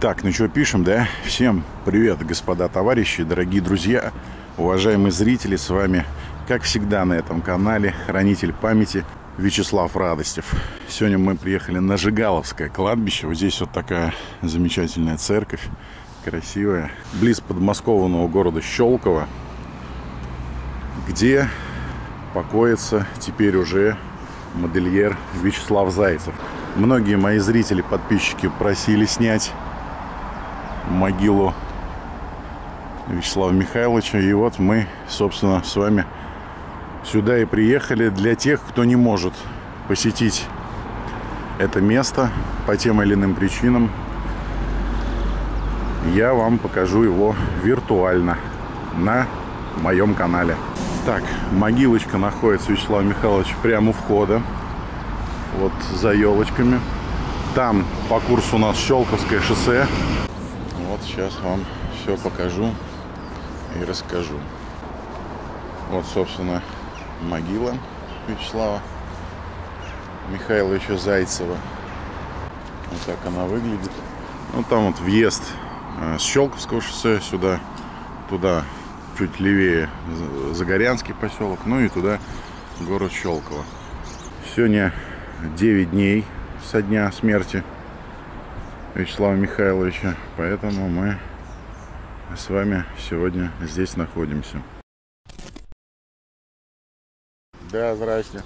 Так, ну что, пишем, да? Всем привет, господа товарищи, дорогие друзья, уважаемые зрители, с вами, как всегда на этом канале, хранитель памяти Вячеслав Радостев. Сегодня мы приехали на Жигаловское кладбище. Вот здесь вот такая замечательная церковь, красивая, близ подмосковного города Щелково, где покоится теперь уже модельер Вячеслав Зайцев. Многие мои зрители, подписчики просили снять могилу Вячеслава Михайловича. И вот мы, собственно, с вами сюда и приехали для тех, кто не может посетить это место по тем или иным причинам. Я вам покажу его виртуально на моем канале. Так, могилочка находится Вячеслав Михайлович прямо у входа. Вот за елочками. Там по курсу у нас Щелковское шоссе. Вот сейчас вам все покажу и расскажу. Вот, собственно, могила Вячеслава Михайловича Зайцева. Вот так она выглядит. Ну, там вот въезд с Щелковского шоссе сюда, туда чуть левее Загорянский поселок, ну и туда город Щелково. Сегодня 9 дней со дня смерти Вячеслава Михайловича, поэтому мы с вами сегодня здесь находимся. Да, здрасте.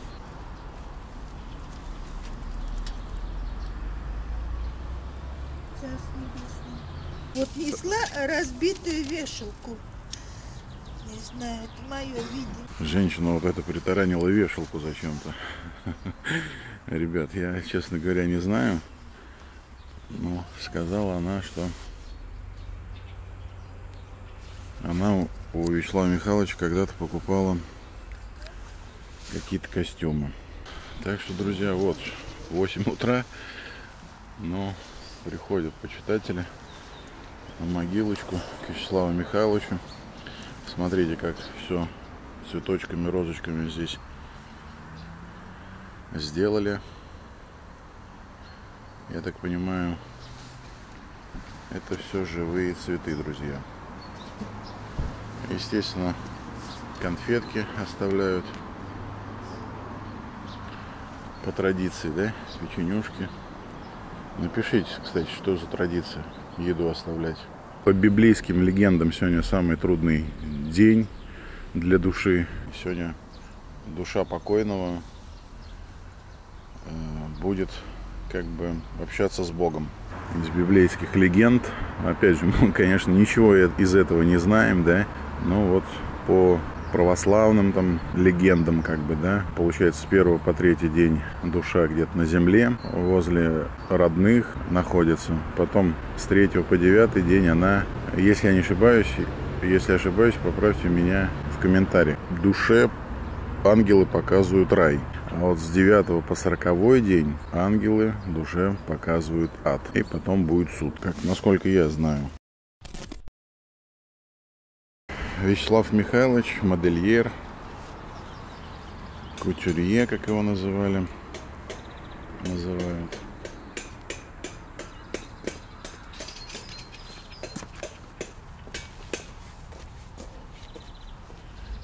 Вот несла разбитую вешалку. Не знаю, это мое видение. Женщина вот это притаранила вешалку зачем-то. Ребят, я, честно говоря, не знаю. Но сказала она, что она у Вячеслава Михайловича когда-то покупала какие-то костюмы. Так что, друзья, вот 8 утра, но приходят почитатели на могилочку к Вячеславу Михайловичу. Смотрите, как все цветочками, розочками здесь сделали. Я так понимаю, это все живые цветы, друзья. Естественно, конфетки оставляют по традиции, да, печенюшки. Напишите, кстати, что за традиция еду оставлять. По библейским легендам сегодня самый трудный день для души. Сегодня душа покойного э, будет как бы общаться с Богом. Из библейских легенд, опять же, мы, конечно, ничего из этого не знаем, да, но вот по православным там легендам, как бы, да, получается, с первого по третий день душа где-то на земле, возле родных находится. Потом с третьего по девятый день она, если я не ошибаюсь, если ошибаюсь, поправьте меня в комментариях. Душе ангелы показывают рай. А вот с 9 по 40 день ангелы душе показывают ад. И потом будет суд, как насколько я знаю. Вячеслав Михайлович, модельер, кутюрье, как его называли, называют.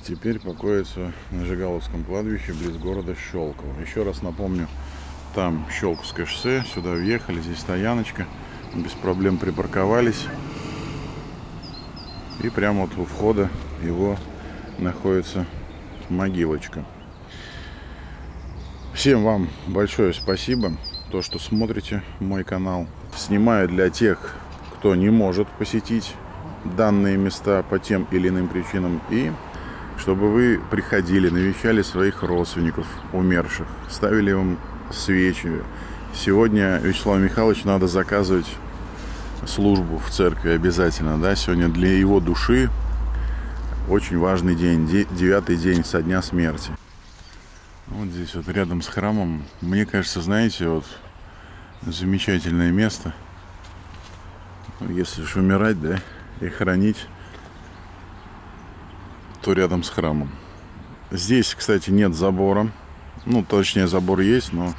Теперь покоится на Жигаловском кладбище близ города Щелково. Еще раз напомню, там Щелковское шоссе, сюда въехали, здесь стояночка, без проблем припарковались. И прямо вот у входа его находится могилочка. Всем вам большое спасибо, то, что смотрите мой канал. Снимаю для тех, кто не может посетить данные места по тем или иным причинам. И чтобы вы приходили, навещали своих родственников умерших, ставили им свечи. Сегодня Вячеславу Михайловичу надо заказывать службу в церкви обязательно, да, сегодня для его души очень важный день, девятый день со дня смерти. Вот здесь вот рядом с храмом, мне кажется, знаете, вот замечательное место, если уж умирать, да, и хранить, то рядом с храмом. Здесь, кстати, нет забора, ну, точнее, забор есть, но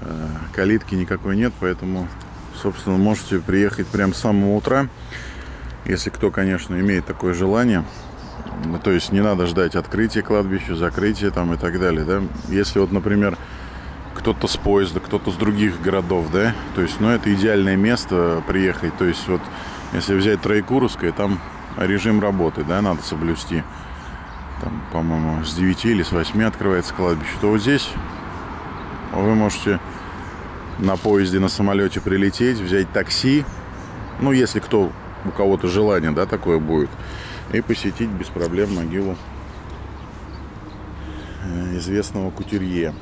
э, калитки никакой нет, поэтому Собственно, можете приехать прямо с самого утра, если кто, конечно, имеет такое желание. То есть не надо ждать открытия кладбища, закрытия там и так далее, да. Если вот, например, кто-то с поезда, кто-то с других городов, да, то есть, ну, это идеальное место приехать. То есть, вот, если взять Троекуровское, там режим работы, да, надо соблюсти. Там, по-моему, с 9 или с 8 открывается кладбище. То вот здесь вы можете на поезде, на самолете прилететь, взять такси, ну, если кто, у кого-то желание, да, такое будет, и посетить без проблем могилу э, известного кутюрье.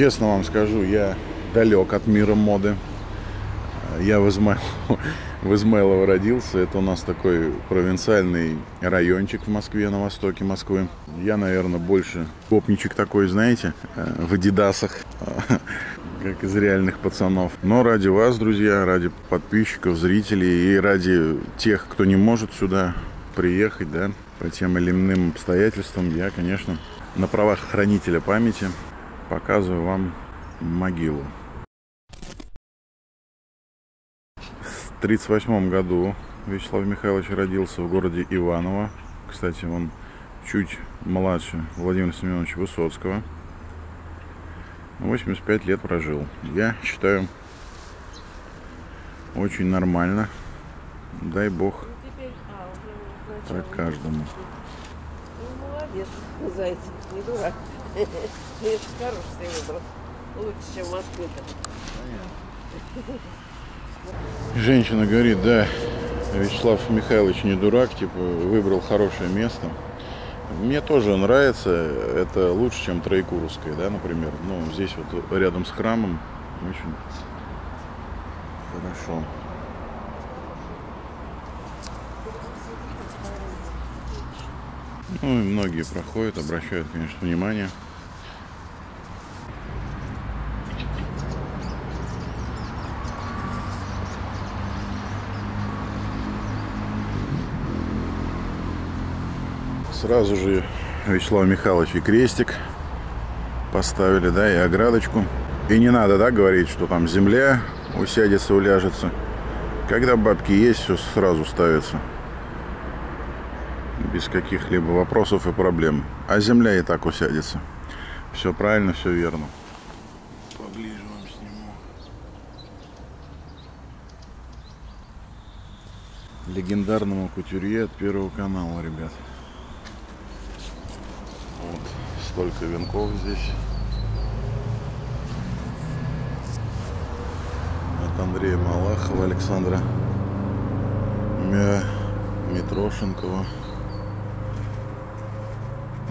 Честно вам скажу, я далек от мира моды. Я в, Изма... в Измайлово родился. Это у нас такой провинциальный райончик в Москве, на востоке Москвы. Я, наверное, больше гопничек такой, знаете, э, в адидасах, как из реальных пацанов. Но ради вас, друзья, ради подписчиков, зрителей и ради тех, кто не может сюда приехать, да, по тем или иным обстоятельствам, я, конечно, на правах хранителя памяти показываю вам могилу. В 1938 году Вячеслав Михайлович родился в городе Иваново. Кстати, он чуть младше Владимира Семеновича Высоцкого. 85 лет прожил. Я считаю, очень нормально. Дай бог так каждому. Молодец, Зайцев, не дурак. Это хороший выбрал. Лучше, чем в Москве-то. Женщина говорит, да, Вячеслав Михайлович не дурак, типа выбрал хорошее место. Мне тоже нравится, это лучше, чем Троекуровская, да, например. Ну, здесь вот рядом с храмом очень хорошо. Ну и многие проходят, обращают, конечно, внимание. Сразу же Вячеслав Михайлович и крестик поставили, да, и оградочку. И не надо, да, говорить, что там земля усядется, уляжется. Когда бабки есть, все сразу ставится. Без каких-либо вопросов и проблем. А земля и так усядется. Все правильно, все верно. Поближе вам сниму. Легендарному кутюрье от Первого канала, ребят. Вот столько венков здесь. От Андрея Малахова, Александра Мя... Митрошенкова,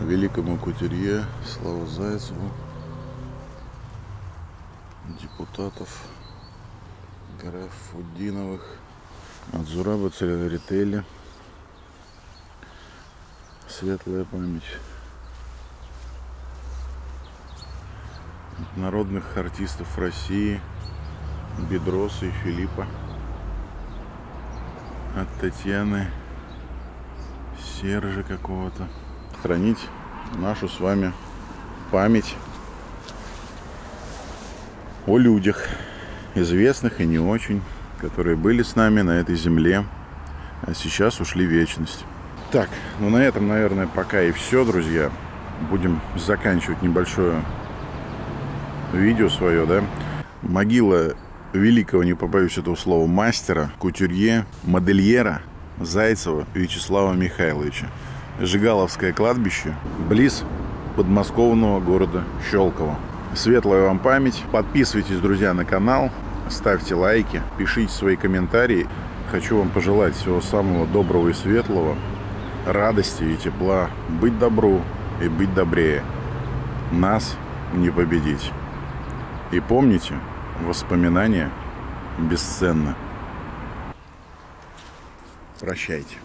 великому кутюрье Славу Зайцеву, депутатов Графудиновых, от Зураба Цареврителли. Светлая память. народных артистов России Бедроса и Филиппа от Татьяны Сержа какого-то хранить нашу с вами память о людях известных и не очень которые были с нами на этой земле а сейчас ушли в вечность так, ну на этом, наверное, пока и все, друзья. Будем заканчивать небольшое видео свое, да, могила великого, не побоюсь этого слова, мастера, кутюрье, модельера Зайцева Вячеслава Михайловича. Жигаловское кладбище, близ подмосковного города Щелково. Светлая вам память. Подписывайтесь, друзья, на канал, ставьте лайки, пишите свои комментарии. Хочу вам пожелать всего самого доброго и светлого, радости и тепла, быть добру и быть добрее. Нас не победить. И помните, воспоминания бесценны. Прощайте.